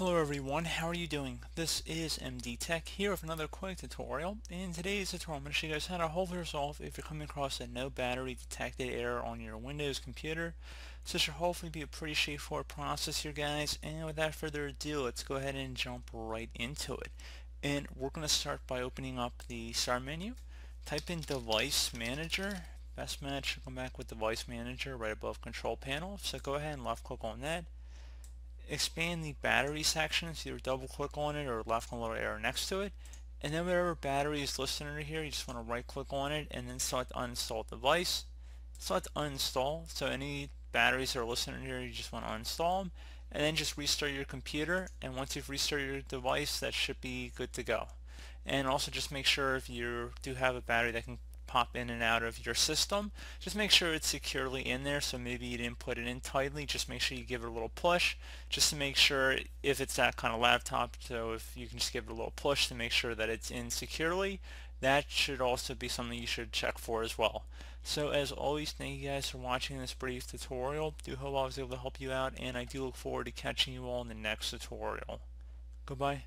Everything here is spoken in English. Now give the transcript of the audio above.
Hello everyone, how are you doing? This is MD Tech here with another quick tutorial. In today's tutorial I'm going to show you guys how to hold resolve if you're coming across a no battery detected error on your Windows computer. So this should hopefully be a pretty straightforward process here guys and without further ado let's go ahead and jump right into it. And we're going to start by opening up the start menu. Type in device manager. Best match come back with device manager right above control panel. So go ahead and left click on that expand the battery section so either double click on it or left on a little arrow next to it. And then whatever battery is listed under here you just want to right click on it and then select uninstall device. Select uninstall. So any batteries that are listed under here you just want to uninstall them and then just restart your computer. And once you've restarted your device that should be good to go. And also just make sure if you do have a battery that can pop in and out of your system. Just make sure it's securely in there so maybe you didn't put it in tightly. Just make sure you give it a little push just to make sure if it's that kind of laptop so if you can just give it a little push to make sure that it's in securely that should also be something you should check for as well. So as always, thank you guys for watching this brief tutorial. Do hope I was able to help you out, and I do look forward to catching you all in the next tutorial. Goodbye.